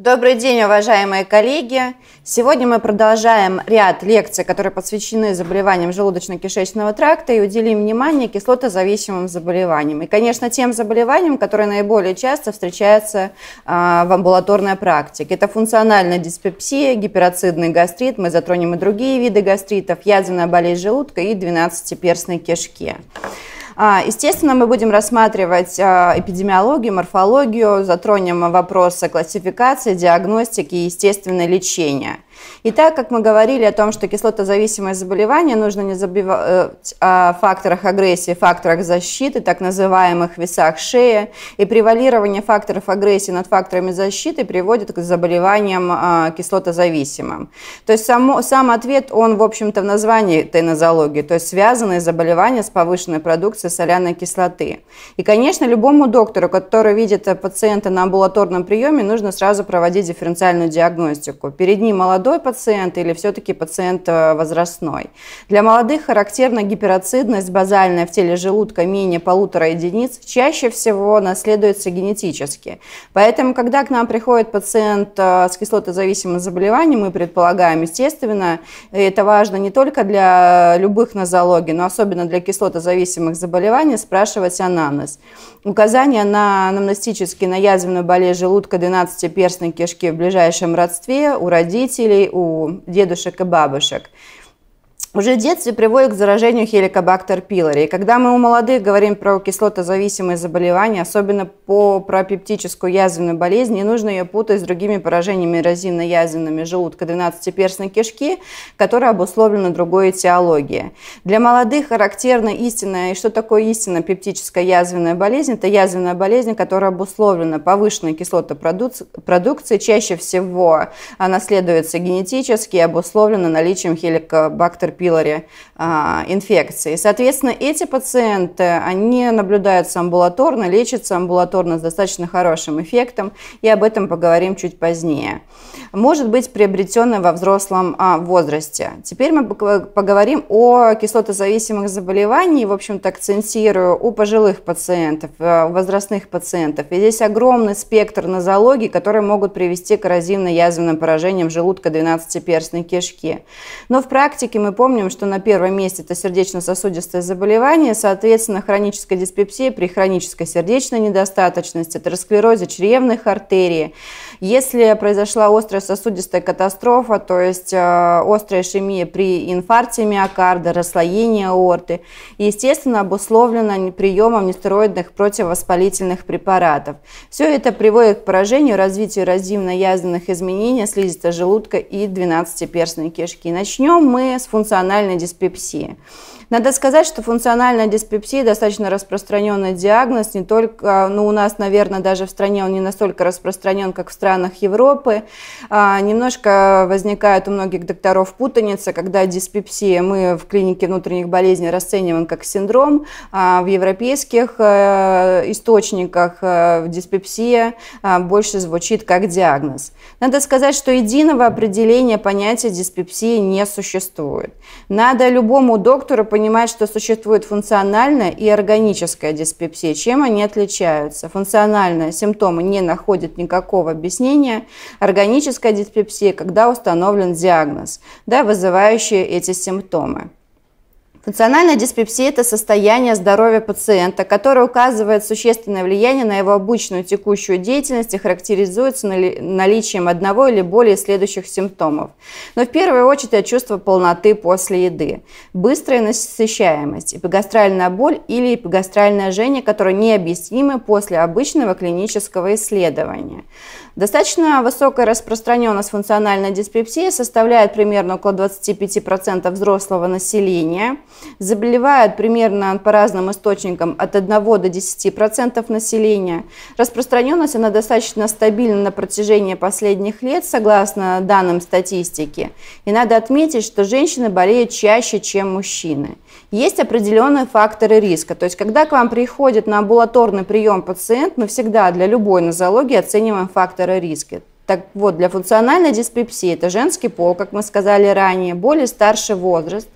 Добрый день, уважаемые коллеги! Сегодня мы продолжаем ряд лекций, которые посвящены заболеваниям желудочно-кишечного тракта и уделим внимание кислотозависимым заболеваниям. И, конечно, тем заболеваниям, которые наиболее часто встречаются а, в амбулаторной практике. Это функциональная диспепсия, гипероцидный гастрит, мы затронем и другие виды гастритов, язвенная болезнь желудка и двенадцатиперстной кишки. А, естественно, мы будем рассматривать а, эпидемиологию, морфологию, затронем вопросы классификации, диагностики и естественное лечение – и так как мы говорили о том, что кислотозависимое заболевание, нужно не забывать о факторах агрессии, факторах защиты, так называемых весах шеи. И превалирование факторов агрессии над факторами защиты приводит к заболеваниям а, кислотозависимым. То есть само, сам ответ, он, в общем-то, в названии этой нозологии, то есть связанные заболевания с повышенной продукцией соляной кислоты. И, конечно, любому доктору, который видит пациента на амбулаторном приеме, нужно сразу проводить дифференциальную диагностику. Перед ним молодой молодой пациент или все-таки пациент э, возрастной. Для молодых характерна гипероцидность базальная в теле желудка менее полутора единиц, чаще всего наследуется генетически. Поэтому, когда к нам приходит пациент э, с кислотозависимым заболеванием, мы предполагаем, естественно, это важно не только для любых нозологий, но особенно для кислотозависимых заболеваний, спрашивать анамнез. Указание на анамнестический на язвенную болезнь желудка 12-перстной кишки в ближайшем родстве у родителей у дедушек и бабушек уже в детстве приводит к заражению хеликобактер пилори. И когда мы у молодых говорим про кислотозависимые заболевания, особенно по пропептическую язвенную болезнь, не нужно ее путать с другими поражениями эрозивно-язвенными желудка 12-перстной кишки, которые обусловлены другой этиологией. Для молодых характерна истинная, и что такое истинная пептическая язвенная болезнь? Это язвенная болезнь, которая обусловлена повышенной кислотопродукцией, чаще всего она следуется генетически и обусловлена наличием хеликобактер пилори а, инфекции. Соответственно, эти пациенты, они наблюдаются амбулаторно, лечатся амбулаторно с достаточно хорошим эффектом, и об этом поговорим чуть позднее. Может быть приобретенной во взрослом а, возрасте. Теперь мы поговорим о кислотозависимых заболеваниях, в общем-то, акцентирую у пожилых пациентов, э, у возрастных пациентов. И здесь огромный спектр нозологий, которые могут привести к коррозивно-язвенным поражениям желудка 12-перстной кишки. Но в практике мы помним, помним, что на первом месте это сердечно-сосудистое заболевание, соответственно, хроническая диспепсия при хронической сердечной недостаточности, атеросклерозе чревных артерий. Если произошла острая сосудистая катастрофа, то есть э, острая ишемия при инфаркте миокарда, расслоение аорты, естественно, обусловлено приемом нестероидных противовоспалительных препаратов. Все это приводит к поражению, развитию эрозивно-язвенных изменений слизистой желудка и 12-перстной кишки. Начнем мы с функциональной диспепсии. Надо сказать, что функциональная диспепсия достаточно распространенный диагноз, не только, ну, у нас, наверное, даже в стране он не настолько распространен, как в странах Европы. А, немножко возникает у многих докторов путаница, когда диспепсия мы в клинике внутренних болезней расцениваем как синдром, а в европейских э, источниках э, диспепсия э, больше звучит как диагноз. Надо сказать, что единого определения понятия диспепсии не существует. Надо любому доктору понимать, что существует функциональная и органическая диспепсия. Чем они отличаются? Функциональная симптомы не находят никакого объяснения. Органическая диспепсия, когда установлен диагноз, да, вызывающий эти симптомы. Функциональная диспепсия – это состояние здоровья пациента, которое указывает существенное влияние на его обычную текущую деятельность и характеризуется наличием одного или более следующих симптомов. Но в первую очередь это чувство полноты после еды, быстрая насыщаемость, эпигастральная боль или эпигастральное жжение, которые необъяснимы после обычного клинического исследования. Достаточно высокая распространенность функциональной диспепсии составляет примерно около 25% взрослого населения. Заболевают примерно по разным источникам от 1 до 10% населения. Распространенность она достаточно стабильна на протяжении последних лет, согласно данным статистики. И надо отметить, что женщины болеют чаще, чем мужчины. Есть определенные факторы риска. То есть, когда к вам приходит на амбулаторный прием пациент, мы всегда для любой нозологии оцениваем факторы риска. Так вот, для функциональной диспепсии это женский пол, как мы сказали ранее, более старший возраст,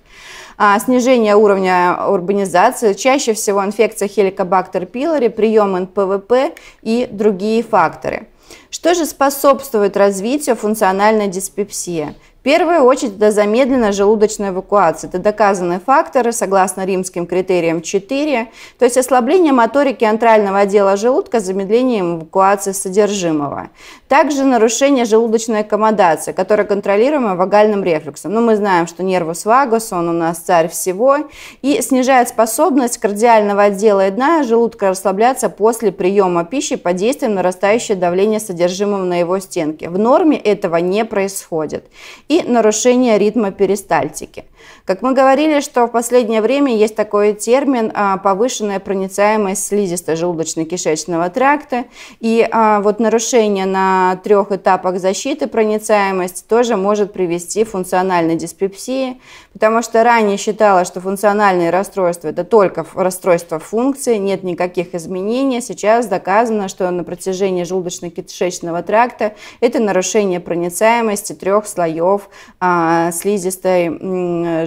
а, снижение уровня урбанизации, чаще всего инфекция хеликобактер пилори, прием НПВП и другие факторы – Что же способствует развитию функциональной диспепсии? Первую очередь это замедленная желудочная эвакуация. Это доказанные факторы согласно римским критериям 4, то есть ослабление моторики антрального отдела желудка с замедлением эвакуации содержимого. Также нарушение желудочной аккомодации, которое контролируемо вагальным рефлюксом. Ну, мы знаем, что нервус вагус, он у нас царь всего, и снижает способность кардиального отдела и дна желудка расслабляться после приема пищи под действием нарастающего давления содержимого на его стенке. В норме этого не происходит. И и нарушение ритма перистальтики. Как мы говорили, что в последнее время есть такой термин а, повышенная проницаемость слизистой желудочно-кишечного тракта. И а, вот нарушение на трех этапах защиты проницаемости тоже может привести к функциональной диспепсии, потому что ранее считалось, что функциональные расстройства это только расстройство функции, нет никаких изменений. Сейчас доказано, что на протяжении желудочно-кишечного тракта это нарушение проницаемости трех слоев а, слизистой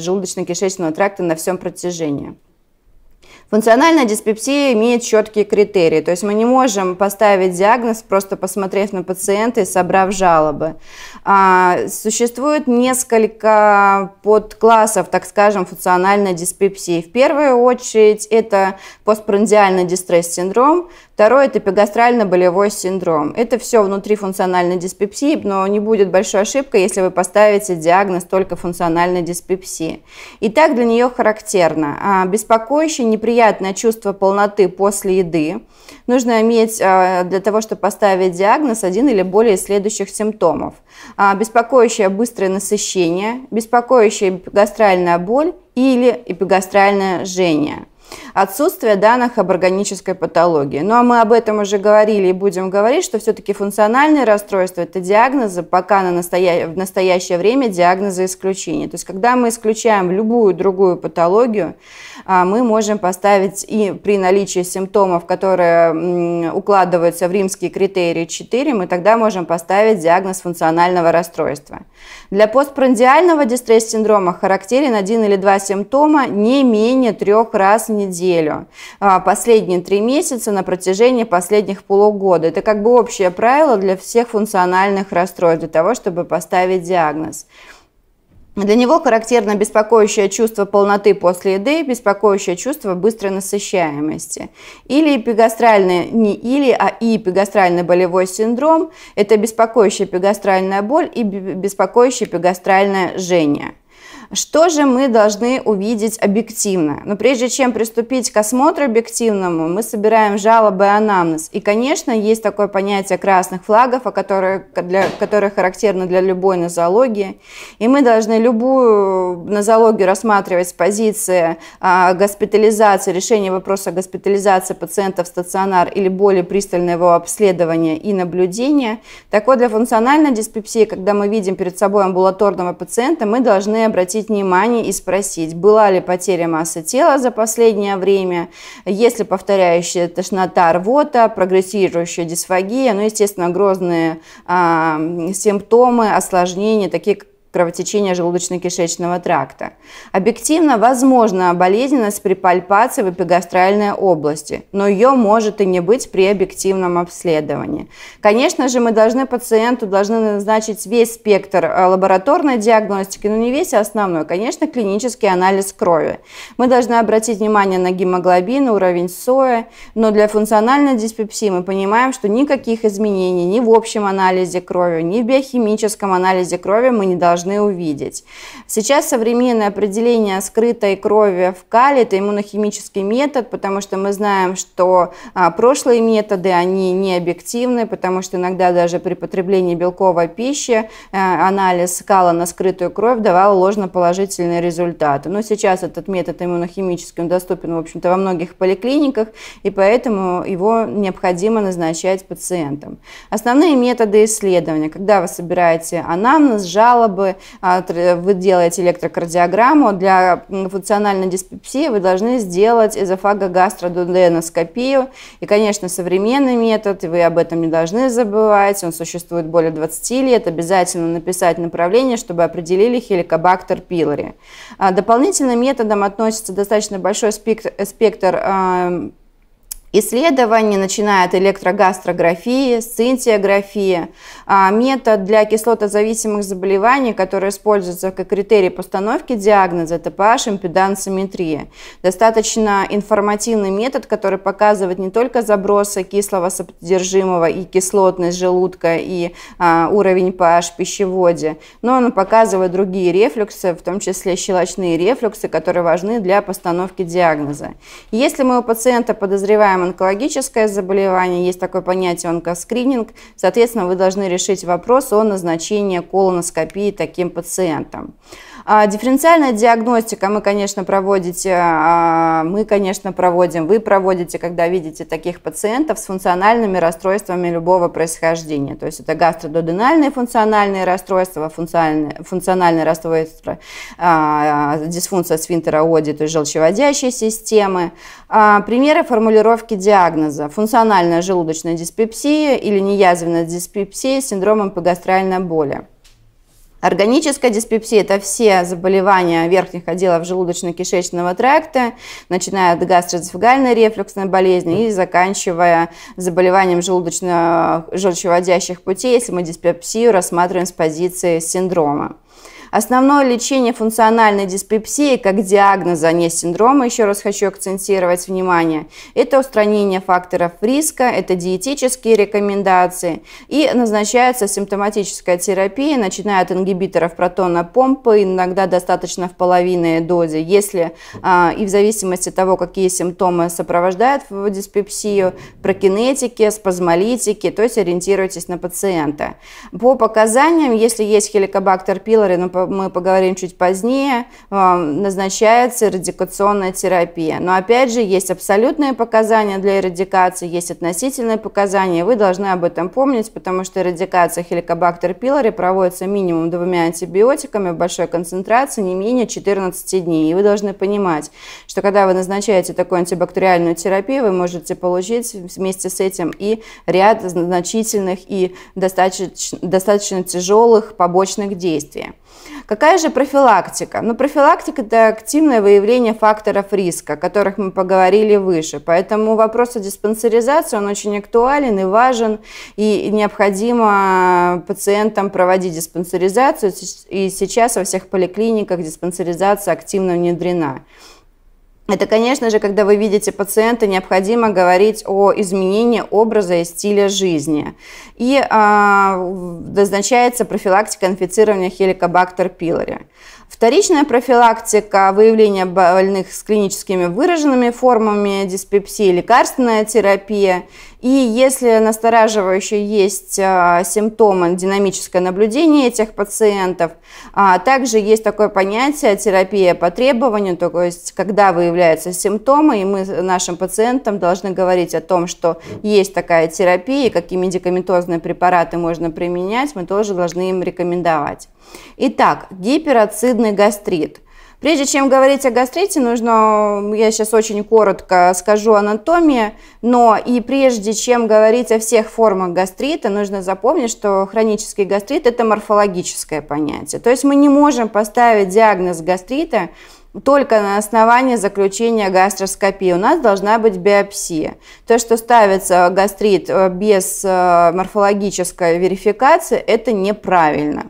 желудочно-кишечного тракта на всем протяжении. Функциональная диспепсия имеет четкие критерии, то есть мы не можем поставить диагноз, просто посмотрев на пациента и собрав жалобы. А, существует несколько подклассов, так скажем, функциональной диспепсии. В первую очередь это постпрандиальный дистресс-синдром, Второе – это эпигастрально-болевой синдром. Это все внутри функциональной диспепсии, но не будет большой ошибкой, если вы поставите диагноз только функциональной диспепсии. И так для нее характерно. А, беспокоящее неприятное чувство полноты после еды. Нужно иметь а, для того, чтобы поставить диагноз, один или более следующих симптомов. А, беспокоящее быстрое насыщение, беспокоящая эпигастральная боль или эпигастральное жжение – отсутствие данных об органической патологии. Ну а мы об этом уже говорили и будем говорить, что все-таки функциональные расстройства – это диагнозы, пока на настоя... в настоящее время диагнозы исключения. То есть когда мы исключаем любую другую патологию, а, мы можем поставить и при наличии симптомов, которые укладываются в римские критерии 4, мы тогда можем поставить диагноз функционального расстройства. Для постпрандиального дистресс-синдрома характерен один или два симптома не менее трех раз в неделю. А, последние три месяца на протяжении последних полугода. Это как бы общее правило для всех функциональных расстройств, для того, чтобы поставить диагноз. Для него характерно беспокоящее чувство полноты после еды, беспокоящее чувство быстрой насыщаемости. Или эпигастральный, не или, а и эпигастральный болевой синдром – это беспокоящая эпигастральная боль и беспокоящее эпигастральное жжение. Что же мы должны увидеть объективно? Но прежде чем приступить к осмотру объективному, мы собираем жалобы и анамнез. И, конечно, есть такое понятие красных флагов, которые, для, которые характерны для любой нозологии. И мы должны любую нозологию рассматривать с позиции а, госпитализации, решения вопроса госпитализации пациента в стационар или более пристального его обследования и наблюдения. Так вот, для функциональной диспепсии, когда мы видим перед собой амбулаторного пациента, мы должны обратить обратить внимание и спросить, была ли потеря массы тела за последнее время, есть ли повторяющая тошнота, рвота, прогрессирующая дисфагия, ну, естественно, грозные а, симптомы, осложнения, такие как кровотечения желудочно-кишечного тракта. Объективно возможна болезненность при пальпации в эпигастральной области, но ее может и не быть при объективном обследовании. Конечно же, мы должны пациенту должны назначить весь спектр э, лабораторной диагностики, но не весь, а основной. Конечно, клинический анализ крови. Мы должны обратить внимание на гемоглобин, уровень соя, но для функциональной диспепсии мы понимаем, что никаких изменений ни в общем анализе крови, ни в биохимическом анализе крови мы не должны должны увидеть. Сейчас современное определение скрытой крови в кале – это иммунохимический метод, потому что мы знаем, что а, прошлые методы, они не объективны, потому что иногда даже при потреблении белковой пищи а, анализ кала на скрытую кровь давал ложноположительные результаты. Но сейчас этот метод иммунохимический он доступен, в общем-то, во многих поликлиниках, и поэтому его необходимо назначать пациентам. Основные методы исследования, когда вы собираете анамнез, жалобы, а, вы делаете электрокардиограмму, для функциональной диспепсии вы должны сделать эзофагогастродуденоскопию. И, конечно, современный метод, вы об этом не должны забывать, он существует более 20 лет, обязательно написать направление, чтобы определили хеликобактер пилори. А, дополнительным методом относится достаточно большой спектр, спектр исследований, начиная от электрогастрографии, сцинтиографии. А, метод для кислотозависимых заболеваний, который используется как критерий постановки диагноза, это pH-импедансометрия. Достаточно информативный метод, который показывает не только забросы кислого содержимого и кислотность желудка и а, уровень pH в пищеводе, но он показывает другие рефлюксы, в том числе щелочные рефлюксы, которые важны для постановки диагноза. Если мы у пациента подозреваем онкологическое заболевание, есть такое понятие онкоскрининг, соответственно, вы должны решить вопрос о назначении колоноскопии таким пациентам. А, дифференциальная диагностика мы, конечно, проводите, а, мы, конечно, проводим, вы проводите, когда видите таких пациентов с функциональными расстройствами любого происхождения. То есть это гастрододенальные функциональные расстройства, функциональные, функциональные расстройства, а, дисфункция сфинктера оди, то есть желчеводящей системы. Примеры формулировки диагноза. Функциональная желудочная диспепсия или неязвенная диспепсия с синдромом погастральной боли. Органическая диспепсия – это все заболевания верхних отделов желудочно-кишечного тракта, начиная от гастроэзофагальной рефлюксной болезни и заканчивая заболеванием желудочно-желчеводящих путей, если мы диспепсию рассматриваем с позиции синдрома. Основное лечение функциональной диспепсии как диагноза, не синдрома, еще раз хочу акцентировать внимание, это устранение факторов риска, это диетические рекомендации и назначается симптоматическая терапия, начиная от ингибиторов протонной помпы, иногда достаточно в половине дозе, если а, и в зависимости от того, какие симптомы сопровождают диспепсию, прокинетики, спазмолитики, то есть ориентируйтесь на пациента. По показаниям, если есть хеликобактер пилори, но мы поговорим чуть позднее, назначается радикационная терапия. Но опять же, есть абсолютные показания для эрадикации, есть относительные показания. Вы должны об этом помнить, потому что эрадикация хеликобактер пилори проводится минимум двумя антибиотиками в большой концентрации не менее 14 дней. И вы должны понимать, что когда вы назначаете такую антибактериальную терапию, вы можете получить вместе с этим и ряд значительных и достаточно, достаточно тяжелых побочных действий. Какая же профилактика? Ну, профилактика – это активное выявление факторов риска, о которых мы поговорили выше. Поэтому вопрос о диспансеризации, он очень актуален и важен, и необходимо пациентам проводить диспансеризацию, и сейчас во всех поликлиниках диспансеризация активно внедрена. Это, конечно же, когда вы видите пациента, необходимо говорить о изменении образа и стиля жизни. И э, назначается профилактика инфицирования хеликобактер пилори. Вторичная профилактика выявления больных с клиническими выраженными формами диспепсии, лекарственная терапия. И если настораживающие есть а, симптомы, динамическое наблюдение этих пациентов, а, также есть такое понятие терапия по требованию, то есть когда выявляются симптомы, и мы нашим пациентам должны говорить о том, что есть такая терапия, какие медикаментозные препараты можно применять, мы тоже должны им рекомендовать. Итак, гиперацидный гастрит. Прежде чем говорить о гастрите, нужно, я сейчас очень коротко скажу анатомию, но и прежде чем говорить о всех формах гастрита, нужно запомнить, что хронический гастрит – это морфологическое понятие. То есть мы не можем поставить диагноз гастрита только на основании заключения гастроскопии. У нас должна быть биопсия. То, что ставится гастрит э, без э, морфологической верификации, это неправильно.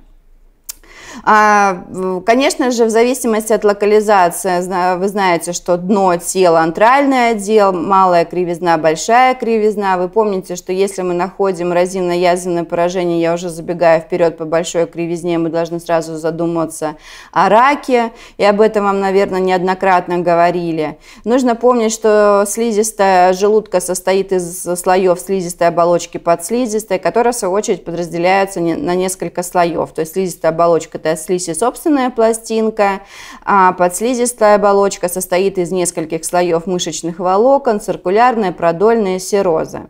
А, конечно же, в зависимости от локализации, вы знаете, что дно тела антральный отдел, малая кривизна, большая кривизна. Вы помните, что если мы находим розинно-язвенное поражение, я уже забегаю вперед по большой кривизне, мы должны сразу задуматься о раке, и об этом вам, наверное, неоднократно говорили. Нужно помнить, что слизистая желудка состоит из слоев слизистой оболочки подслизистой, которая, в свою очередь, подразделяется на несколько слоев. То есть слизистая оболочка – это слизь и собственная пластинка, а подслизистая оболочка состоит из нескольких слоев мышечных волокон, циркулярная, продольная, сероза.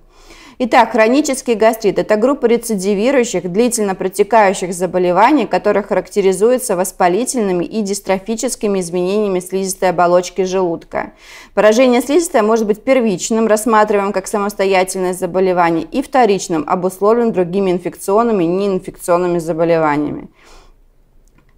Итак, хронический гастрит – это группа рецидивирующих, длительно протекающих заболеваний, которые характеризуются воспалительными и дистрофическими изменениями слизистой оболочки желудка. Поражение слизистой может быть первичным, рассматриваем как самостоятельное заболевание, и вторичным, обусловлен другими инфекционными и неинфекционными заболеваниями.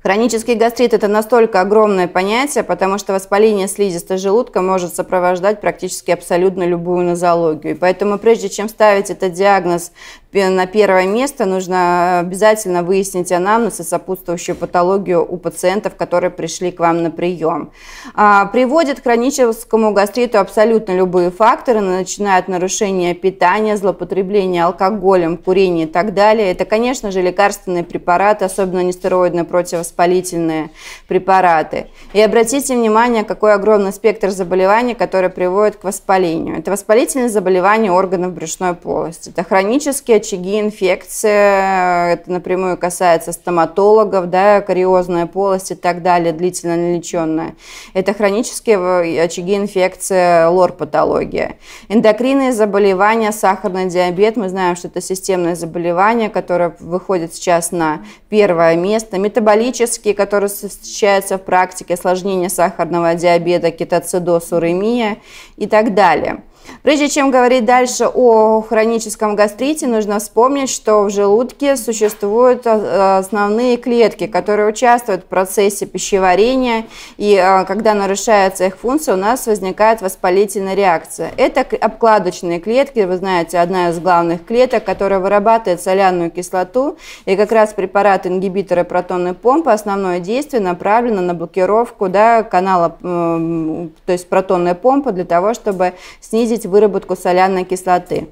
Хронический гастрит – это настолько огромное понятие, потому что воспаление слизистой желудка может сопровождать практически абсолютно любую нозологию. И поэтому прежде чем ставить этот диагноз на первое место, нужно обязательно выяснить анамнез и сопутствующую патологию у пациентов, которые пришли к вам на прием. А, приводит к хроническому гастриту абсолютно любые факторы, начиная от нарушения питания, злоупотребления алкоголем, курения и так далее. Это, конечно же, лекарственные препараты, особенно нестероидные противовоспалительные препараты. И обратите внимание, какой огромный спектр заболеваний, которые приводят к воспалению. Это воспалительные заболевания органов брюшной полости. Это хронические очаги инфекции, это напрямую касается стоматологов, да, кариозная полость и так далее, длительно налеченная. Это хронические очаги инфекции, лор-патология. Эндокринные заболевания, сахарный диабет, мы знаем, что это системное заболевание, которое выходит сейчас на первое место. Метаболические, которые встречаются в практике, осложнение сахарного диабета, кетоцидоз, уремия и так далее. Прежде чем говорить дальше о хроническом гастрите, нужно вспомнить, что в желудке существуют э, основные клетки, которые участвуют в процессе пищеварения, и э, когда нарушается их функция, у нас возникает воспалительная реакция. Это обкладочные клетки, вы знаете, одна из главных клеток, которая вырабатывает соляную кислоту, и как раз препарат ингибиторы протонной помпы, основное действие направлено на блокировку да, канала, то есть протонной помпы, для того, чтобы снизить выработку соляной кислоты.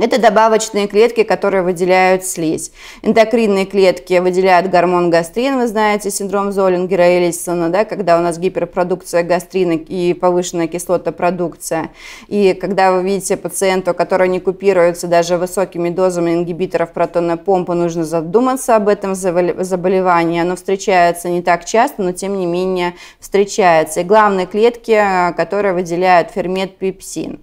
Это добавочные клетки, которые выделяют слизь. Эндокринные клетки выделяют гормон гастрин, вы знаете, синдром Золингера и Элисона, да, когда у нас гиперпродукция гастрина и повышенная кислотопродукция. И когда вы видите пациента, который не купируется даже высокими дозами ингибиторов протонной помпы, нужно задуматься об этом заболевании. Оно встречается не так часто, но тем не менее встречается. И главные клетки, которые выделяют фермент пепсин.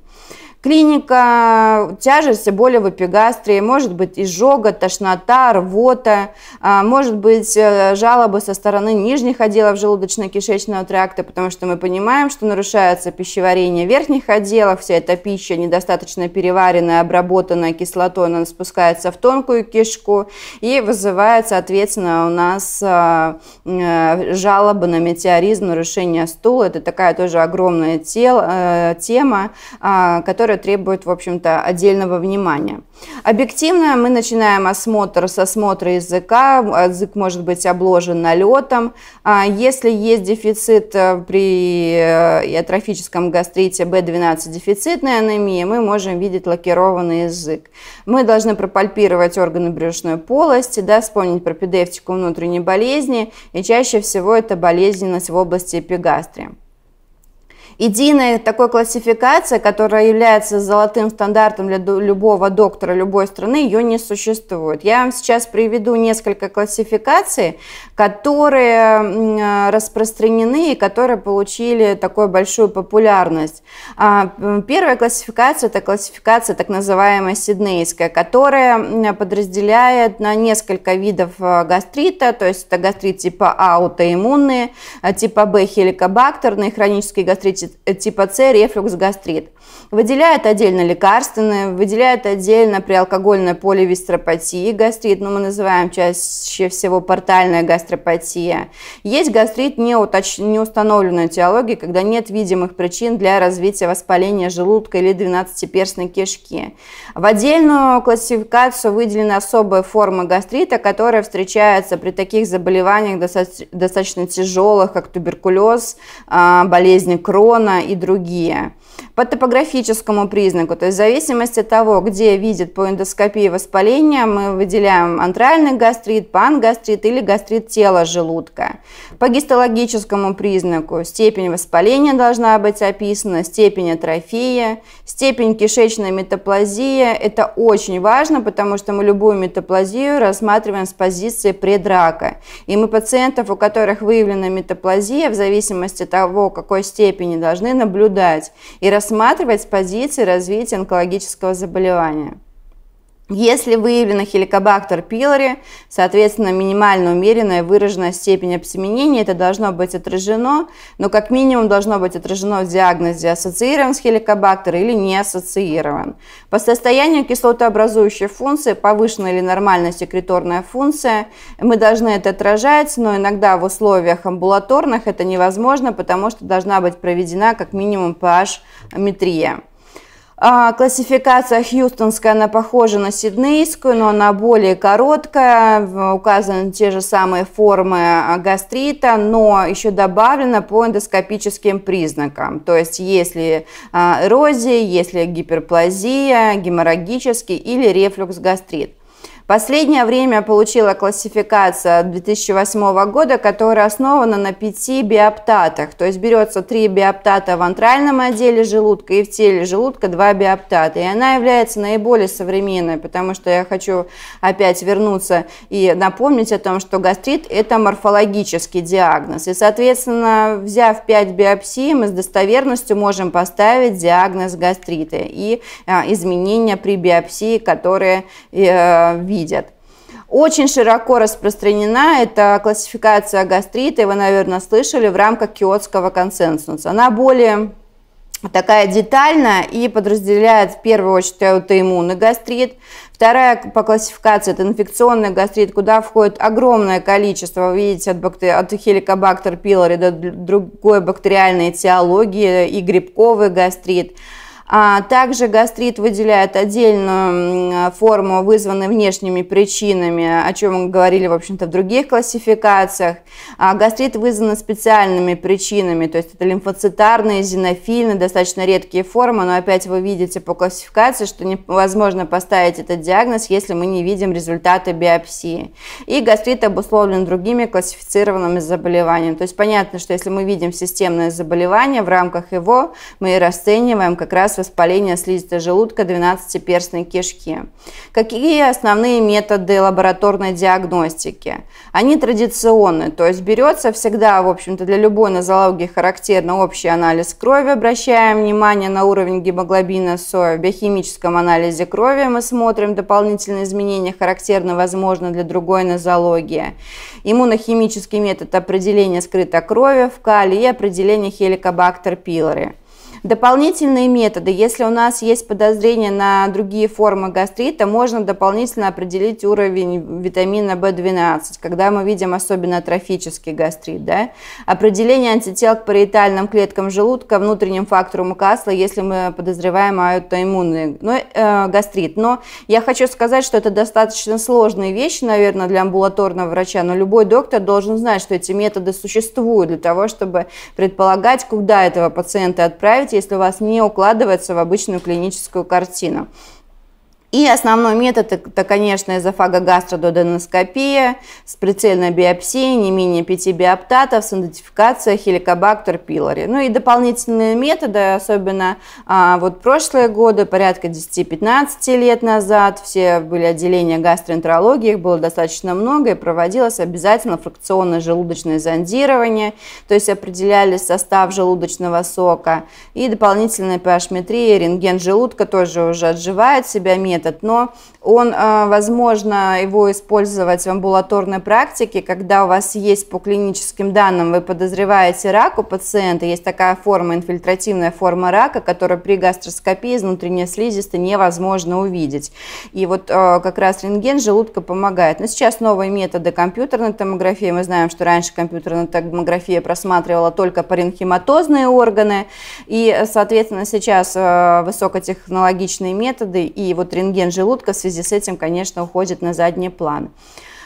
Клиника, тяжесть, боли в эпигастрии, может быть изжога, тошнота, рвота, а, может быть э, жалобы со стороны нижних отделов желудочно-кишечного тракта, потому что мы понимаем, что нарушается пищеварение верхних отделов, вся эта пища недостаточно переваренная, обработанная кислотой, она спускается в тонкую кишку и вызывает, соответственно, у нас а, э, жалобы на метеоризм, нарушение стула. Это такая тоже огромная э, тема, а, которая которая требует, в общем-то, отдельного внимания. Объективно мы начинаем осмотр с осмотра языка. Язык может быть обложен налетом. А если есть дефицит э, при э, атрофическом гастрите B12 дефицитной анемии, мы можем видеть лакированный язык. Мы должны пропальпировать органы брюшной полости, да, вспомнить пропедевтику внутренней болезни, и чаще всего это болезненность в области эпигастрия. Единая такой классификация, которая является золотым стандартом для любого доктора любой страны, ее не существует. Я вам сейчас приведу несколько классификаций, которые распространены и которые получили такую большую популярность. А, первая классификация – это классификация так называемая сиднейская, которая подразделяет на несколько видов а, гастрита, то есть это гастрит типа А аутоиммунные, а, типа Б хеликобактерный, хронический гастрит типа С, рефлюкс, гастрит. Выделяют отдельно лекарственные, выделяют отдельно при алкогольной поливистропатии гастрит, ну мы называем чаще всего портальная гастропатия. Есть гастрит не, уточ... не установленной теологии, когда нет видимых причин для развития воспаления желудка или двенадцатиперстной кишки. В отдельную классификацию выделены особые формы гастрита, которые встречаются при таких заболеваниях достаточно тяжелых, как туберкулез, а, болезни Крона и другие. По топографическому признаку, то есть в зависимости от того, где видит по эндоскопии воспаление, мы выделяем антральный гастрит, пангастрит или гастрит тела желудка. По гистологическому признаку степень воспаления должна быть описана, степень атрофии, степень кишечной метаплазии. Это очень важно, потому что мы любую метаплазию рассматриваем с позиции предрака. И мы пациентов, у которых выявлена метаплазия, в зависимости от того, какой степени должны наблюдать и рассматривать с позиции развития онкологического заболевания. Если выявлена хеликобактер пилори, соответственно, минимально умеренная выраженная степень обсеменения, это должно быть отражено, но как минимум должно быть отражено в диагнозе ассоциирован с хеликобактер или не ассоциирован. По состоянию кислотообразующей функции, повышенная или нормальная секреторная функция, мы должны это отражать, но иногда в условиях амбулаторных это невозможно, потому что должна быть проведена как минимум pH-метрия. А, классификация хьюстонская, она похожа на сиднейскую, но она более короткая, указаны те же самые формы а, гастрита, но еще добавлено по эндоскопическим признакам. То есть если а, эрозия, если гиперплазия, геморрагический или рефлюкс гастрит. Последнее время получила классификация 2008 года, которая основана на пяти биоптатах. То есть берется три биоптата в антральном отделе желудка и в теле желудка два биоптата. И она является наиболее современной, потому что я хочу опять вернуться и напомнить о том, что гастрит – это морфологический диагноз. И, соответственно, взяв 5 биопсий, мы с достоверностью можем поставить диагноз гастрита и а, изменения при биопсии, которые э, видят. Очень широко распространена эта классификация гастрита, вы, наверное, слышали, в рамках киотского консенсуса. Она более такая детальная и подразделяет в первую очередь аутоиммунный гастрит. Вторая по классификации это инфекционный гастрит, куда входит огромное количество, вы видите, от, бактери... от хеликобактер пилори до другой бактериальной этиологии и грибковый гастрит. А также гастрит выделяет отдельную форму, вызванную внешними причинами, о чем мы говорили, в общем-то, в других классификациях. А гастрит вызван специальными причинами, то есть это лимфоцитарные, зенофильные, достаточно редкие формы, но опять вы видите по классификации, что невозможно поставить этот диагноз, если мы не видим результаты биопсии. И гастрит обусловлен другими классифицированными заболеваниями. То есть понятно, что если мы видим системное заболевание, в рамках его мы расцениваем как раз воспаления слизистой желудка 12-перстной кишки. Какие основные методы лабораторной диагностики? Они традиционные, то есть берется всегда, в общем-то, для любой нозологии характерно общий анализ крови, обращаем внимание на уровень гемоглобина соя. В биохимическом анализе крови мы смотрим дополнительные изменения, характерны, возможно, для другой нозологии. Иммунохимический метод определения скрытой крови в калии и определения хеликобактер пилори. Дополнительные методы. Если у нас есть подозрение на другие формы гастрита, можно дополнительно определить уровень витамина В12, когда мы видим особенно атрофический гастрит. Да? Определение антител к париетальным клеткам желудка, внутренним фактору Касла, если мы подозреваем аутоиммунный ну, э, гастрит. Но я хочу сказать, что это достаточно сложные вещи, наверное, для амбулаторного врача, но любой доктор должен знать, что эти методы существуют для того, чтобы предполагать, куда этого пациента отправить, если у вас не укладывается в обычную клиническую картину. И основной метод это, конечно, эзофагогастрододеноскопия с прицельной биопсией не менее 5 биоптатов с идентификацией хеликобактер пилори. Ну и дополнительные методы, особенно а, вот прошлые годы, порядка 10-15 лет назад, все были отделения гастроэнтерологии, их было достаточно много и проводилось обязательно фракционное желудочное зондирование, то есть определяли состав желудочного сока и дополнительная pH-метрия, рентген желудка тоже уже отживает себя метод метод, но он, а, возможно, его использовать в амбулаторной практике, когда у вас есть по клиническим данным, вы подозреваете рак у пациента, есть такая форма, инфильтративная форма рака, которую при гастроскопии из внутренней слизистой невозможно увидеть. И вот а, как раз рентген желудка помогает. Но сейчас новые методы компьютерной томографии, мы знаем, что раньше компьютерная томография просматривала только паренхематозные органы, и, соответственно, сейчас а, высокотехнологичные методы, и вот рентген рентген желудка в связи с этим, конечно, уходит на задний план.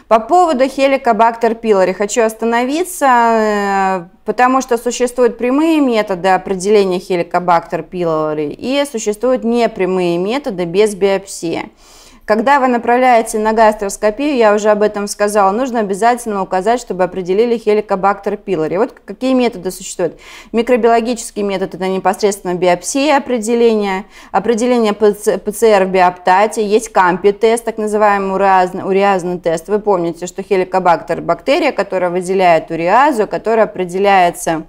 По поводу хеликобактер пилори хочу остановиться, э, потому что существуют прямые методы определения хеликобактер пилори и существуют непрямые методы без биопсии. Когда вы направляете на гастроскопию, я уже об этом сказала, нужно обязательно указать, чтобы определили хеликобактер пилори. Вот какие методы существуют. Микробиологический метод – это непосредственно биопсия определения, определение ПЦР в биоптате, есть кампи-тест, так называемый уреазный, уреазный тест. Вы помните, что хеликобактер – бактерия, которая выделяет уреазу, которая определяется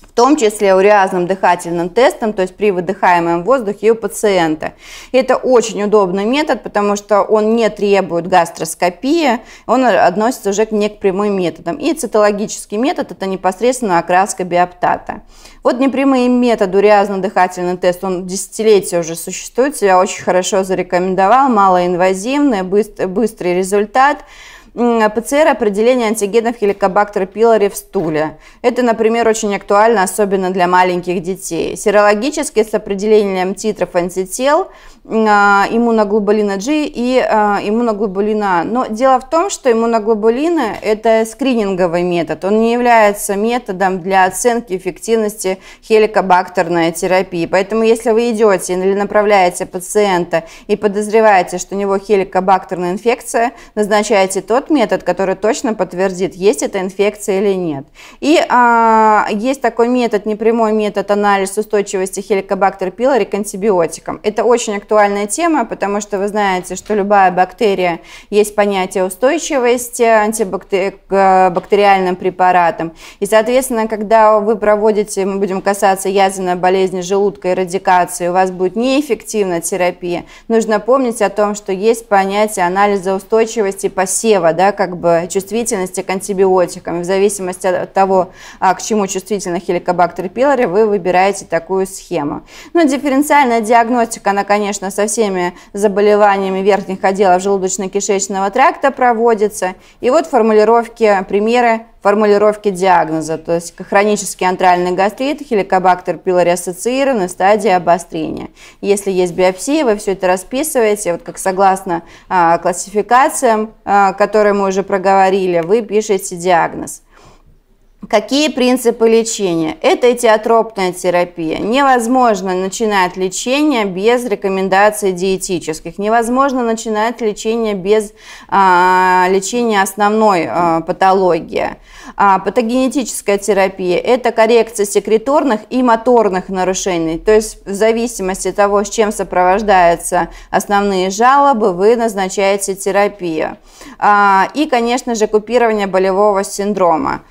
в том числе уреазным дыхательным тестом, то есть при выдыхаемом воздухе у пациента. Это очень удобный метод, потому что он не требует гастроскопии, он относится уже не к прямым методам. И цитологический метод – это непосредственно окраска биоптата. Вот непрямые методы, уреазно-дыхательный тест, он десятилетия уже существует, себя очень хорошо зарекомендовал, малоинвазивный, быстрый результат – ПЦР определение антигенов хеликобактер пилори в стуле. Это, например, очень актуально, особенно для маленьких детей. Серологически с определением титров антител – иммуноглобулина G и а, иммуноглобулина А. Но дело в том, что иммуноглобулины – это скрининговый метод. Он не является методом для оценки эффективности хеликобактерной терапии. Поэтому если вы идете или направляете пациента и подозреваете, что у него хеликобактерная инфекция, назначаете тот метод, который точно подтвердит, есть эта инфекция или нет. И а, есть такой метод, непрямой метод анализ устойчивости хеликобактер пилори к антибиотикам. Это очень актуально актуальная тема, потому что вы знаете, что любая бактерия, есть понятие устойчивости антибактери... к бактериальным препаратам. И, соответственно, когда вы проводите, мы будем касаться язвенной болезни желудка и радикации, у вас будет неэффективная терапия, нужно помнить о том, что есть понятие анализа устойчивости посева, да, как бы чувствительности к антибиотикам. В зависимости от того, а, к чему чувствительна хеликобактер пилори, вы выбираете такую схему. Но дифференциальная диагностика, она, конечно, конечно, со всеми заболеваниями верхних отделов желудочно-кишечного тракта проводится. И вот формулировки, примеры формулировки диагноза, то есть хронический антральный гастрит, хеликобактер пилори ассоциированный, стадия обострения. Если есть биопсия, вы все это расписываете, вот как согласно а, классификациям, а, которые мы уже проговорили, вы пишете диагноз. Какие принципы лечения? Это этиотропная терапия. Невозможно начинать лечение без рекомендаций диетических. Невозможно начинать лечение без а, лечения основной а, патологии. А, патогенетическая терапия – это коррекция секреторных и моторных нарушений. То есть в зависимости от того, с чем сопровождаются основные жалобы, вы назначаете терапию. А, и, конечно же, купирование болевого синдрома.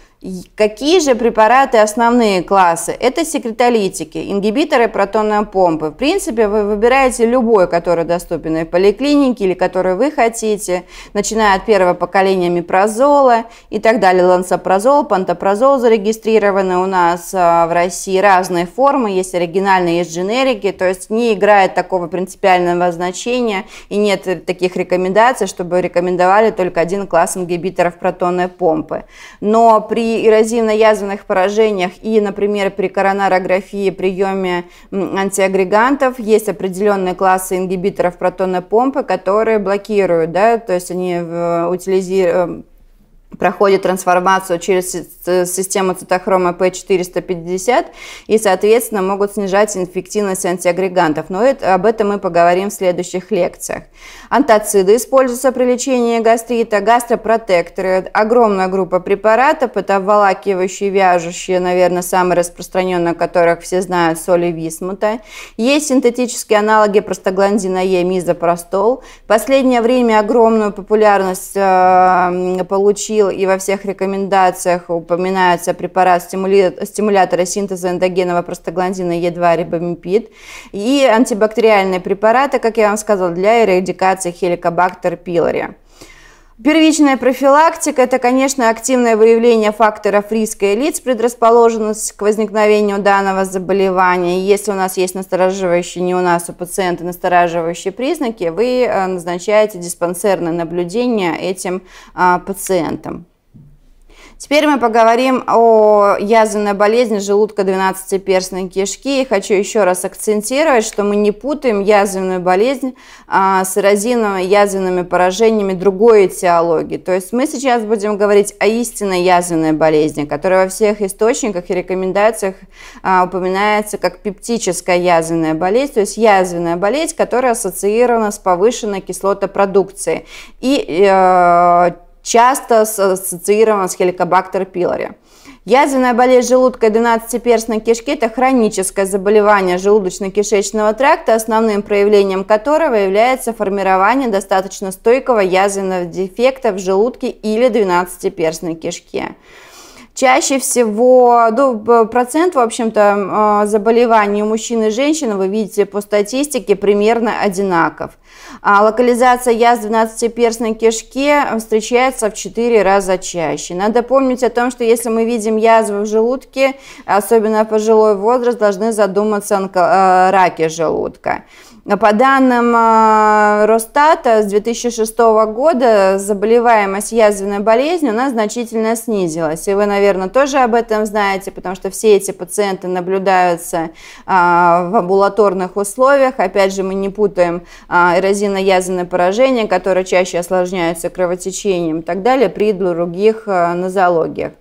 Какие же препараты основные классы? Это секретолитики, ингибиторы протонной помпы. В принципе, вы выбираете любой, который доступен в поликлинике или который вы хотите, начиная от первого поколения мипрозола и так далее. Лансопрозол, пантопрозол зарегистрированы у нас а, в России разные формы, есть оригинальные, есть дженерики, то есть не играет такого принципиального значения и нет таких рекомендаций, чтобы рекомендовали только один класс ингибиторов протонной помпы. Но при эрозивно-язвенных поражениях и, например, при коронарографии, приеме антиагрегантов есть определенные классы ингибиторов протонной помпы, которые блокируют, да, то есть они утилизируют проходит трансформацию через систему цитохрома P450 и, соответственно, могут снижать инфективность антиагрегантов. Но это, об этом мы поговорим в следующих лекциях. Антациды используются при лечении гастрита, гастропротекторы, огромная группа препаратов, это обволакивающие, вяжущие, наверное, самые распространенные, которых все знают, соли висмута. Есть синтетические аналоги простагландина Е, мизопростол. В последнее время огромную популярность э, получил говорил, и во всех рекомендациях упоминается препарат стимулятора синтеза эндогенного простагландина Е2 рибамипид и антибактериальные препараты, как я вам сказала, для эрадикации хеликобактер пилори. Первичная профилактика – это, конечно, активное выявление факторов риска и лиц, предрасположенность к возникновению данного заболевания. Если у нас есть настораживающие, не у нас, у пациента настораживающие признаки, вы э, назначаете диспансерное наблюдение этим а, пациентам. Теперь мы поговорим о язвенной болезни желудка 12-перстной кишки. И хочу еще раз акцентировать, что мы не путаем язвенную болезнь а, с эрозивными язвенными поражениями другой этиологии. То есть мы сейчас будем говорить о истинной язвенной болезни, которая во всех источниках и рекомендациях а, упоминается как пептическая язвенная болезнь, то есть язвенная болезнь, которая ассоциирована с повышенной кислотопродукцией. И э, часто ассоциирована с хеликобактер пилори. Язвенная болезнь желудка и 12-перстной кишки – это хроническое заболевание желудочно-кишечного тракта, основным проявлением которого является формирование достаточно стойкого язвенного дефекта в желудке или 12-перстной кишке. Чаще всего ну, процент, в общем-то, э, заболеваний у мужчин и женщин, вы видите по статистике, примерно одинаков. А локализация язв 12-перстной кишки встречается в 4 раза чаще. Надо помнить о том, что если мы видим язвы в желудке, особенно пожилой возраст, должны задуматься о раке желудка. По данным э, Росстата с 2006 года заболеваемость язвенной болезнью у нас значительно снизилась. И вы, наверное, тоже об этом знаете, потому что все эти пациенты наблюдаются а, в амбулаторных условиях. Опять же, мы не путаем а, эрозино-язвенное поражение, которое чаще осложняется кровотечением и так далее при других а, нозологиях.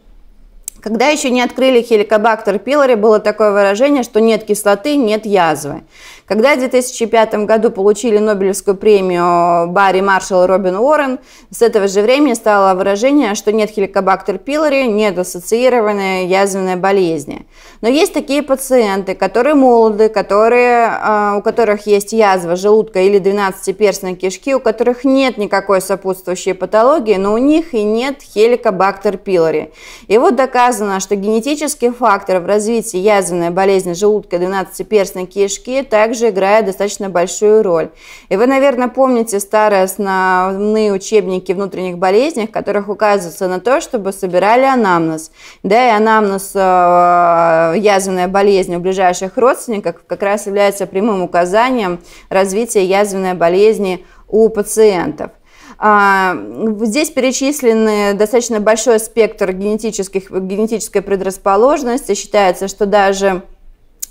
Когда еще не открыли хеликобактер пилори, было такое выражение, что нет кислоты, нет язвы. Когда в 2005 году получили Нобелевскую премию Барри Маршалл и Робин Уоррен, с этого же времени стало выражение, что нет хеликобактер пилори, нет ассоциированной язвенной болезни. Но есть такие пациенты, которые молоды, которые, а, у которых есть язва желудка или 12-перстной кишки, у которых нет никакой сопутствующей патологии, но у них и нет хеликобактер пилори. И вот доказано, что генетический фактор в развитии язвенной болезни желудка 12-перстной кишки также также играет достаточно большую роль. И вы, наверное, помните старые основные учебники внутренних болезней, в которых указывается на то, чтобы собирали анамнез. Да, и анамнез э, язвенной болезни у ближайших родственников как раз является прямым указанием развития язвенной болезни у пациентов. А, здесь перечислены достаточно большой спектр генетических, генетической предрасположенности. Считается, что даже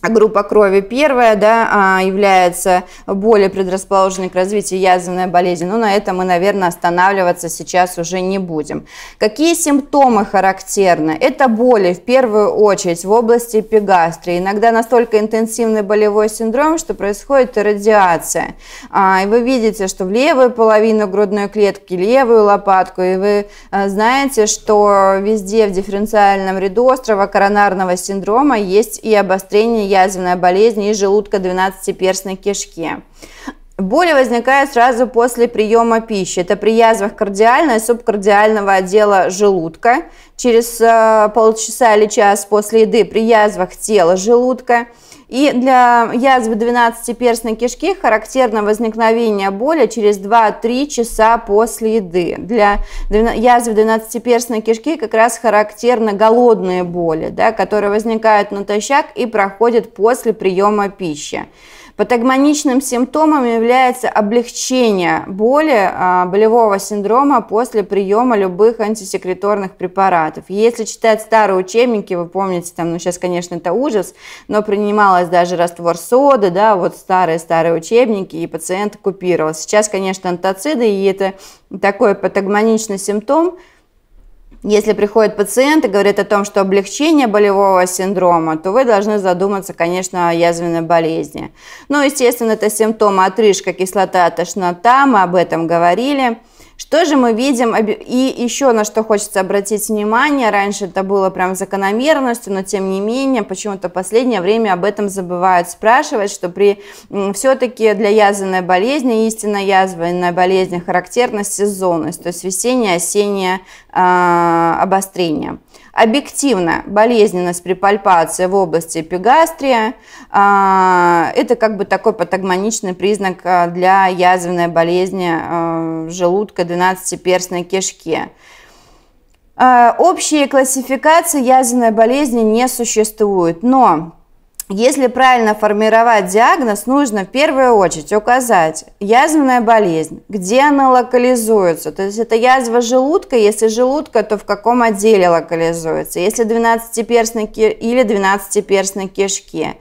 группа крови первая да, а, является более предрасположенной к развитию язвенной болезни, но на этом мы, наверное, останавливаться сейчас уже не будем. Какие симптомы характерны? Это боли в первую очередь в области эпигастрии, иногда настолько интенсивный болевой синдром, что происходит радиация. А, и вы видите, что в левую половину грудной клетки, левую лопатку, и вы а, знаете, что везде в дифференциальном ряду острого коронарного синдрома есть и обострение язвенная болезнь и желудка 12-перстной кишки. Боли возникают сразу после приема пищи. Это при язвах кардиального и субкардиального отдела желудка. Через э, полчаса или час после еды при язвах тела желудка. И для язвы 12-перстной кишки характерно возникновение боли через 2-3 часа после еды. Для язвы 12-перстной кишки как раз характерны голодные боли, да, которые возникают натощак и проходят после приема пищи. Патогноничным симптомом является облегчение боли а, болевого синдрома после приема любых антисекреторных препаратов. Если читать старые учебники, вы помните, там, ну сейчас, конечно, это ужас, но принималось даже раствор соды, да, вот старые-старые учебники, и пациент купировал. Сейчас, конечно, антоциды, и это такой патогноничный симптом – если приходит пациент и говорит о том, что облегчение болевого синдрома, то вы должны задуматься, конечно, о язвенной болезни. Ну, естественно, это симптомы отрыжка, кислота, тошнота, мы об этом говорили. Что же мы видим? И еще на что хочется обратить внимание, раньше это было прям закономерностью, но тем не менее, почему-то в последнее время об этом забывают спрашивать, что при все-таки для язвенной болезни, истинно язвенной болезни характерна сезонность, то есть весеннее-осеннее э, обострение. Объективно болезненность при пальпации в области эпигастрия а, – это как бы такой патогноничный признак а, для язвенной болезни а, желудка 12-перстной кишки. Общие классификации язвенной болезни не существует, но если правильно формировать диагноз, нужно в первую очередь указать язвенная болезнь, где она локализуется. То есть это язва желудка, если желудка, то в каком отделе локализуется. Если 12-перстной или 12-перстной кишки.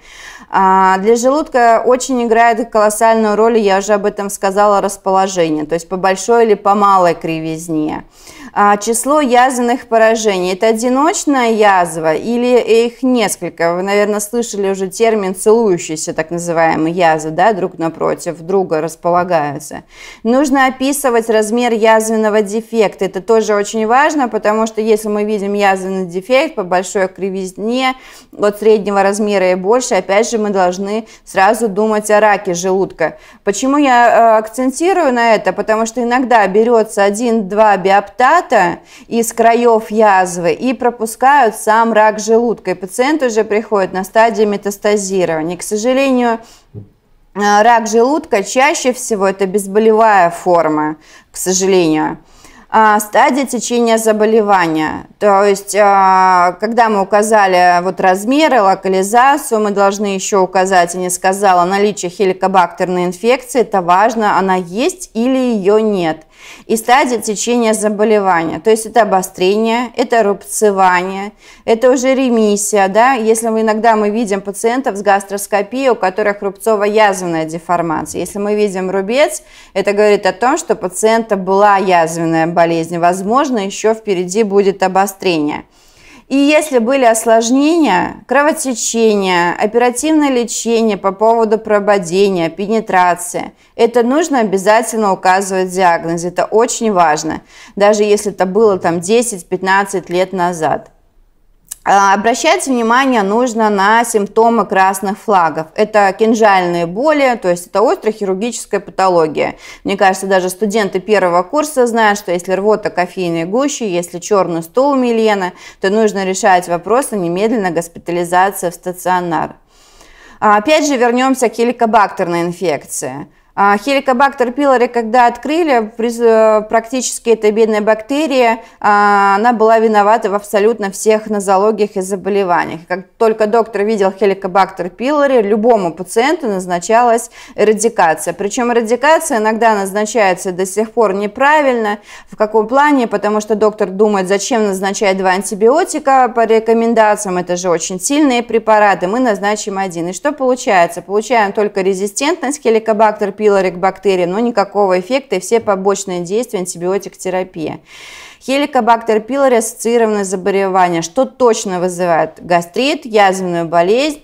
А для желудка очень играет колоссальную роль, я уже об этом сказала, расположение, то есть по большой или по малой кривизне. А, число язвенных поражений. Это одиночная язва или их несколько? Вы, наверное, слышали уже термин целующийся, так называемый язвы, да, друг напротив друга располагаются. Нужно описывать размер язвенного дефекта. Это тоже очень важно, потому что если мы видим язвенный дефект по большой кривизне от среднего размера и больше, опять же, мы должны сразу думать о раке желудка. Почему я э, акцентирую на это? Потому что иногда берется один-два биоптаза, аппарата из краев язвы и пропускают сам рак желудка. И пациент уже приходит на стадию метастазирования. К сожалению, а, рак желудка чаще всего это безболевая форма, к сожалению. А, стадия течения заболевания. То есть, а, когда мы указали вот размеры, локализацию, мы должны еще указать, я не сказала, наличие хеликобактерной инфекции. Это важно, она есть или ее нет и стадия течения заболевания. То есть это обострение, это рубцевание, это уже ремиссия. Да? Если мы иногда мы видим пациентов с гастроскопией, у которых рубцово-язвенная деформация. Если мы видим рубец, это говорит о том, что у пациента была язвенная болезнь. Возможно, еще впереди будет обострение. И если были осложнения, кровотечение, оперативное лечение по поводу прободения, пенетрации, это нужно обязательно указывать в диагнозе. Это очень важно, даже если это было там 10-15 лет назад. А, обращать внимание нужно на симптомы красных флагов. Это кинжальные боли, то есть это острая хирургическая патология. Мне кажется, даже студенты первого курса знают, что если рвота кофейной гущи, если черный стул милена, то нужно решать вопросы немедленно госпитализация в стационар. А, опять же вернемся к хеликобактерной инфекции. А, хеликобактер пилори, когда открыли, э, практически эта бедная бактерия, а, она была виновата в абсолютно всех нозологиях и заболеваниях. Как только доктор видел хеликобактер пилори, любому пациенту назначалась эрадикация. Причем эрадикация иногда назначается до сих пор неправильно. В каком плане? Потому что доктор думает, зачем назначать два антибиотика по рекомендациям, это же очень сильные препараты, мы назначим один. И что получается? Получаем только резистентность хеликобактер пилори, пилори к бактериям, но никакого эффекта и все побочные действия антибиотик-терапии. Хеликобактер пилори ассоциированное заболевание, что точно вызывает гастрит, язвенную болезнь,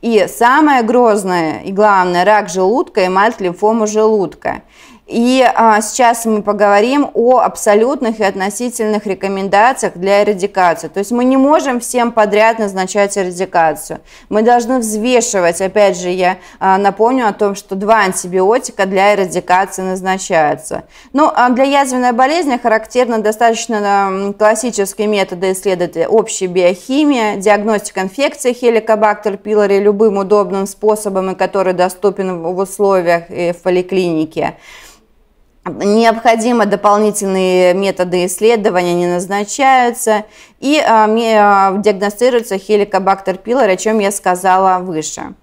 и самое грозное и главное, рак желудка и мальт лимфому желудка. И а, сейчас мы поговорим о абсолютных и относительных рекомендациях для эрадикации. То есть мы не можем всем подряд назначать эрадикацию. Мы должны взвешивать, опять же, я а, напомню о том, что два антибиотика для эрадикации назначаются. Ну, а для язвенной болезни характерны достаточно классические методы исследования общей биохимии, диагностика инфекции хеликобактер пилори любым удобным способом, который доступен в условиях и в поликлинике. Необходимо дополнительные методы исследования не назначаются и а, а, диагностируется хеликобактер пилори, о чем я сказала выше.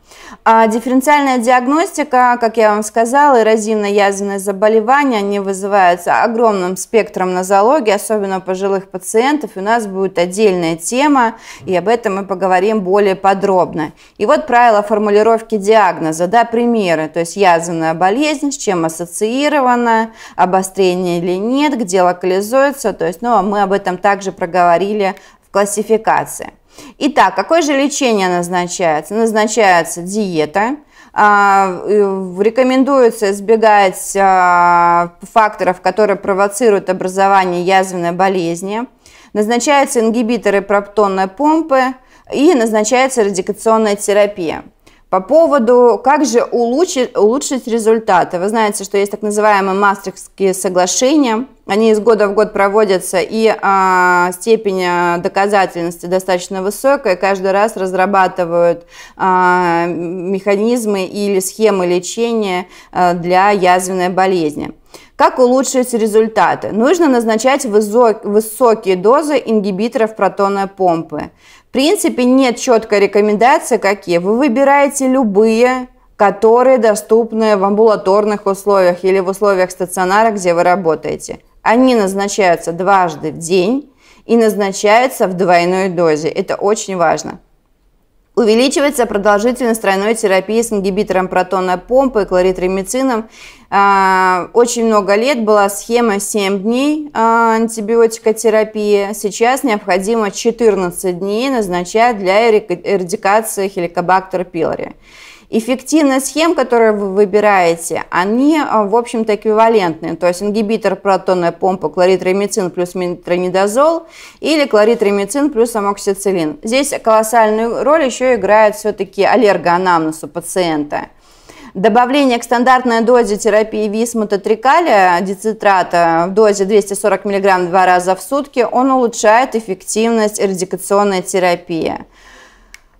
А дифференциальная диагностика, как я вам сказала, эрозивно-язвенные заболевания, они вызываются огромным спектром нозологии, особенно пожилых пациентов. У нас будет отдельная тема, и об этом мы поговорим более подробно. И вот правила формулировки диагноза, да, примеры, то есть язвенная болезнь, с чем ассоциирована, обострение или нет, где локализуется, то есть, ну, мы об этом также проговорили в классификации. Итак, какое же лечение назначается? Назначается диета, а, рекомендуется избегать а, факторов, которые провоцируют образование язвенной болезни. Назначаются ингибиторы проптонной помпы и назначается радикационная терапия. По поводу, как же улучшить, улучшить результаты. Вы знаете, что есть так называемые мастерские соглашения. Они из года в год проводятся, и а, степень а, доказательности достаточно высокая. Каждый раз разрабатывают а, механизмы или схемы лечения а, для язвенной болезни. Как улучшить результаты? Нужно назначать высокие дозы ингибиторов протонной помпы принципе нет четкой рекомендации, какие. Вы выбираете любые, которые доступны в амбулаторных условиях или в условиях стационара, где вы работаете. Они назначаются дважды в день и назначаются в двойной дозе. Это очень важно. Увеличивается продолжительность тройной терапии с ингибитором протонной помпы и кларитромицином. А, очень много лет была схема 7 дней а, антибиотикотерапии. Сейчас необходимо 14 дней назначать для эрадикации хеликобактер пилори. Эффективность схем, которые вы выбираете, они, а, в общем-то, эквивалентны. То есть ингибитор протонной помпы кларитромицин плюс метронидозол или кларитромицин плюс амоксициллин. Здесь колоссальную роль еще играет все-таки аллергоанамнез у пациента. Добавление к стандартной дозе терапии висмута трикалия, дицитрата в дозе 240 мг два раза в сутки, он улучшает эффективность эрадикационной терапии.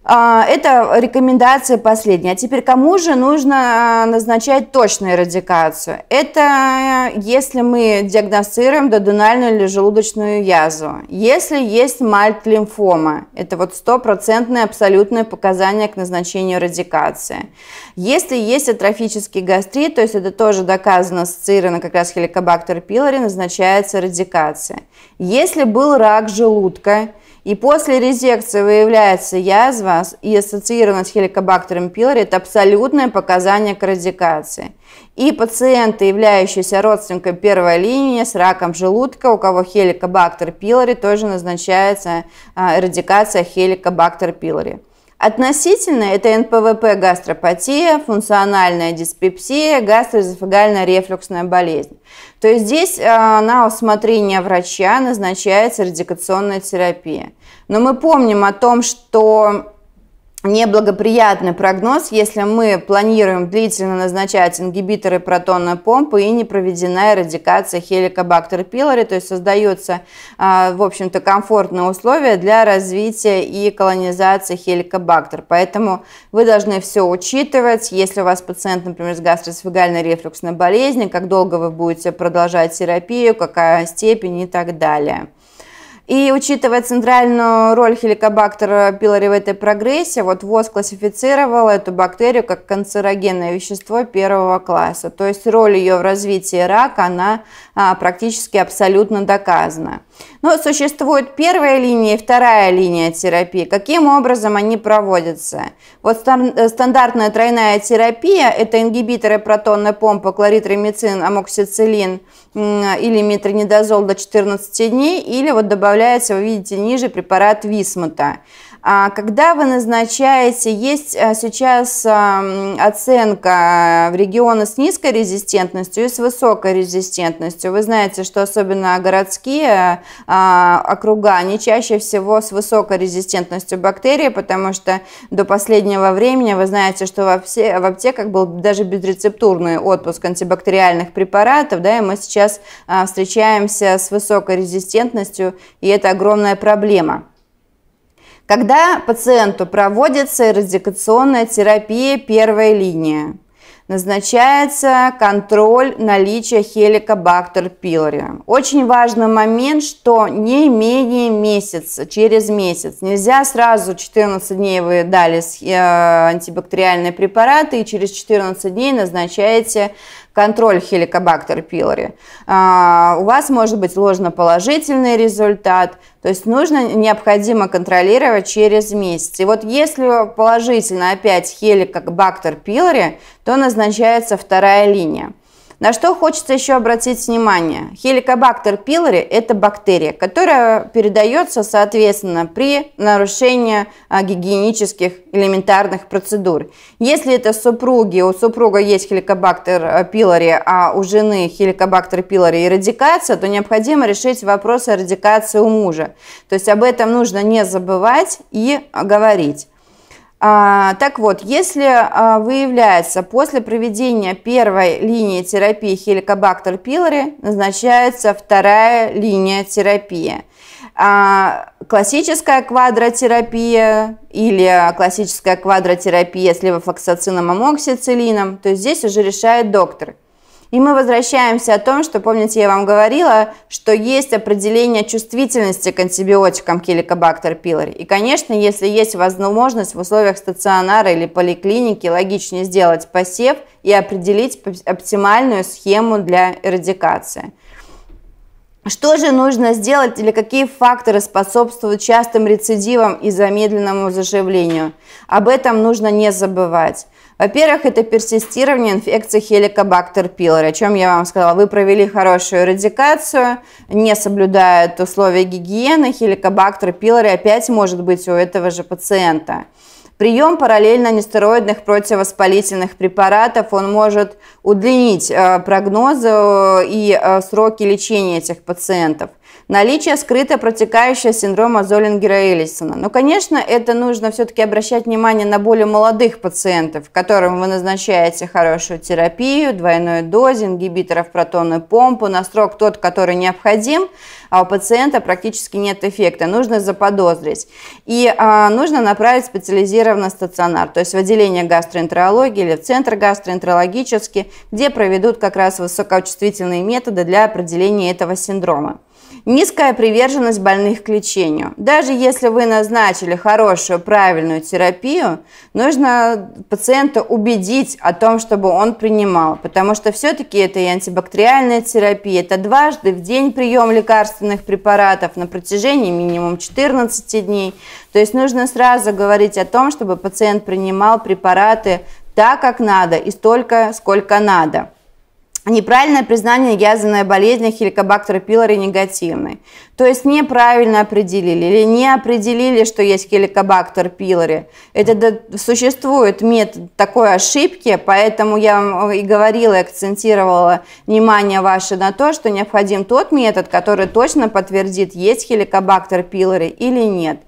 А, это рекомендация последняя. А теперь кому же нужно а, назначать точную радикацию? Это э, если мы диагностируем додональную или желудочную язву. Если есть мальт-лимфома, это вот стопроцентное абсолютное показание к назначению радикации. Если есть атрофический гастрит, то есть это тоже доказано, ассоциировано как раз хеликобактер пилори, назначается радикация. Если был рак желудка, и после резекции выявляется язва и ассоциирована с хеликобактером пилори, это абсолютное показание к радикации. И пациенты, являющиеся родственниками первой линии с раком желудка, у кого хеликобактер пилори, тоже назначается а, радикация хеликобактер пилори. Относительно это НПВП гастропатия, функциональная диспепсия, гастроэзофагальная рефлюксная болезнь. То есть здесь э, на усмотрение врача назначается радикационная терапия. Но мы помним о том, что неблагоприятный прогноз, если мы планируем длительно назначать ингибиторы протонной помпы и не проведена эрадикация хеликобактер пилори, то есть создаются, а, в общем-то, комфортные условия для развития и колонизации хеликобактер. Поэтому вы должны все учитывать, если у вас пациент, например, с гастроэсофагальной рефлюксной болезнью, как долго вы будете продолжать терапию, какая степень и так далее. И учитывая центральную роль хеликобактера пилори в этой прогрессии, вот ВОЗ классифицировал эту бактерию как канцерогенное вещество первого класса. То есть роль ее в развитии рака, она а, практически абсолютно доказана. Но существует первая линия и вторая линия терапии. Каким образом они проводятся? Вот стандартная тройная терапия – это ингибиторы протонной помпы, клоритромицин, амоксициллин или метронидозол до 14 дней, или вот добавляется, вы видите, ниже препарат висмута. А когда вы назначаете, есть э, сейчас оценка в регионы с низкой резистентностью и с высокой резистентностью. Вы знаете, что особенно городские а, округа, они чаще всего с высокой резистентностью бактерий, потому что до последнего времени вы знаете, что в аптеках был даже безрецептурный отпуск антибактериальных препаратов, да, и мы сейчас встречаемся с высокой резистентностью, и это огромная проблема. Когда пациенту проводится эрадикационная терапия первой линии, назначается контроль наличия хеликобактер пилори. Очень важный момент, что не менее месяца, через месяц. Нельзя сразу 14 дней вы дали э, антибактериальные препараты и через 14 дней назначаете контроль хеликобактер пилори. У вас может быть ложноположительный результат, то есть нужно, необходимо контролировать через месяц. И вот если положительно опять хеликобактер пилори, то назначается вторая линия. На что хочется еще обратить внимание. Хеликобактер пилори – это бактерия, которая передается, соответственно, при нарушении а, гигиенических элементарных процедур. Если это супруги, у супруга есть хеликобактер а, пилори, а у жены хеликобактер пилори и радикация, то необходимо решить вопрос о радикации у мужа. То есть об этом нужно не забывать и говорить. А, так вот, если а, выявляется после проведения первой линии терапии хеликобактер пилори, назначается вторая линия терапии. А, классическая квадротерапия или классическая квадротерапия с левофлоксацином амоксициллином, то здесь уже решает доктор. И мы возвращаемся о том, что, помните, я вам говорила, что есть определение чувствительности к антибиотикам Helicobacter pylori. И, конечно, если есть возможность в условиях стационара или поликлиники, логичнее сделать посев и определить оптимальную схему для эрадикации. Что же нужно сделать или какие факторы способствуют частым рецидивам и замедленному заживлению? Об этом нужно не забывать. Во-первых, это персистирование инфекции хеликобактер пилори, о чем я вам сказала. Вы провели хорошую радикацию, не соблюдают условия гигиены, хеликобактер пилори опять может быть у этого же пациента. Прием параллельно нестероидных противовоспалительных препаратов, он может удлинить э, прогнозы и э, сроки лечения этих пациентов. Наличие скрыто протекающего синдрома Золингера-Эллисона. Но, конечно, это нужно все-таки обращать внимание на более молодых пациентов, которым вы назначаете хорошую терапию, двойной дозе, ингибиторов протонную помпу, на срок тот, который необходим, а у пациента практически нет эффекта. Нужно заподозрить. И а, нужно направить специализированный стационар, то есть в отделение гастроэнтерологии или в центр гастроэнтерологический, где проведут как раз высокочувствительные методы для определения этого синдрома. Низкая приверженность больных к лечению. Даже если вы назначили хорошую, правильную терапию, нужно пациента убедить о том, чтобы он принимал, потому что все-таки это и антибактериальная терапия, это дважды в день прием лекарственных препаратов на протяжении минимум 14 дней. То есть нужно сразу говорить о том, чтобы пациент принимал препараты так, как надо и столько, сколько надо. Неправильное признание язвенной болезни хеликобактер пилори негативной. То есть неправильно определили или не определили, что есть хеликобактер пилори. Это существует метод такой ошибки, поэтому я вам и говорила, акцентировала внимание ваше на то, что необходим тот метод, который точно подтвердит, есть хеликобактер пилори или нет.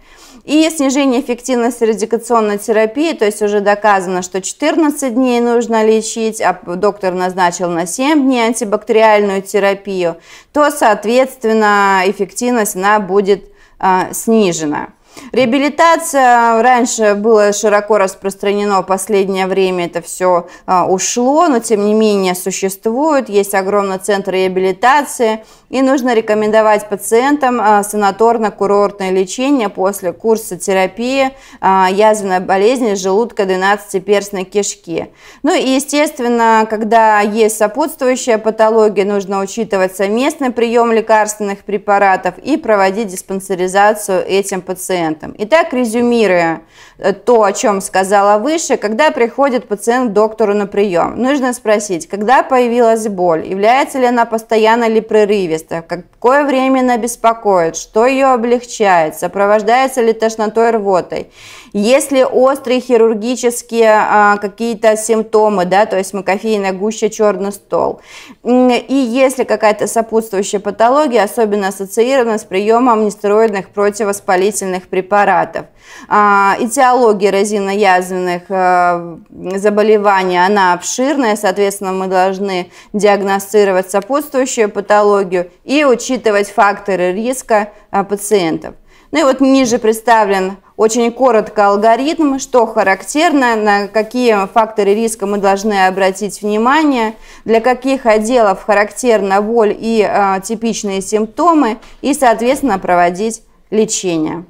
И снижение эффективности радикационной терапии, то есть уже доказано, что 14 дней нужно лечить, а доктор назначил на 7 дней антибактериальную терапию, то, соответственно, эффективность она будет а, снижена. Реабилитация раньше было широко распространено, в последнее время это все а, ушло, но тем не менее существует, есть огромный центр реабилитации, и нужно рекомендовать пациентам а, санаторно-курортное лечение после курса терапии а, язвенной болезни желудка 12-перстной кишки. Ну и естественно, когда есть сопутствующая патология, нужно учитывать совместный прием лекарственных препаратов и проводить диспансеризацию этим пациентам. Итак, резюмируя э, то, о чем сказала выше, когда приходит пациент к доктору на прием, нужно спросить, когда появилась боль, является ли она постоянно или прерывистой, какое время она беспокоит, что ее облегчает, сопровождается ли тошнотой рвотой, есть ли острые хирургические а, какие-то симптомы, да, то есть макофейная гуща, черный стол, и если какая-то сопутствующая патология, особенно ассоциирована с приемом нестероидных противовоспалительных препаратов. А, этиология розиноязвенных а, заболеваний, она обширная, соответственно, мы должны диагностировать сопутствующую патологию и учитывать факторы риска а, пациентов. Ну и вот ниже представлен очень коротко алгоритм, что характерно, на какие факторы риска мы должны обратить внимание, для каких отделов характерна боль и э, типичные симптомы, и, соответственно, проводить лечение.